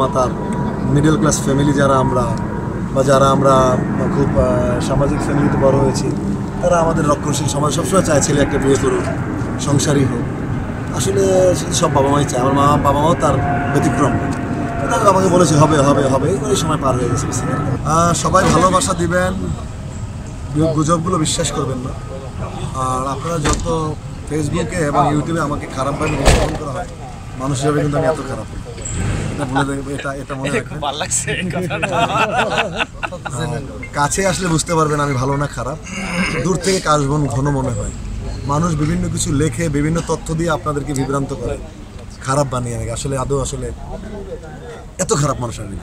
মা তার middle class family যারা আমরা বা যারা আমরা খুব সামাজিক ফ্যামিলিতে বড় হয়েছি, তারা আমাদের রক্ষণশীল সমাজ সবসময় চায় ছেলে একটা বিয়ে করুক, সংসারই হোক। আসলে সব বাবা মাই চায়। আমার মা বাবা মাও তার ব্যতিক্রম। তারা আমাকে বলেছে, হবে হবে হবে। এই সময় পার হয়ে গেছে সবাই ভালোবাসা দিবেন গুজবগুলো বিশ্বাস করবেন না। আর আপনারা যত ফেসবুকে এবং ইউটিউবে আমাকে খারাপভাবে উপস্থাপন করা হয়, মানুষ হিসাবে কিন্তু আমি এত খারাপ। এটা বলে দেব- এটা এটা মনে রাখবেন ভালো লাগছে এই কথাটা। আর কাছে আসলে বুঝতে পারবেন আমি ভালো না খারাপ। দূর থেকে কাশবন ঘন মনে হয়। মানুষ বিভিন্ন কিছু লেখে বিভিন্ন তথ্য দিয়ে আপনাদেরকে বিভ্রান্ত করে। খারাপ বানিয়ে আসলে আদৌ আসলে এত খারাপ মানুষ আমি।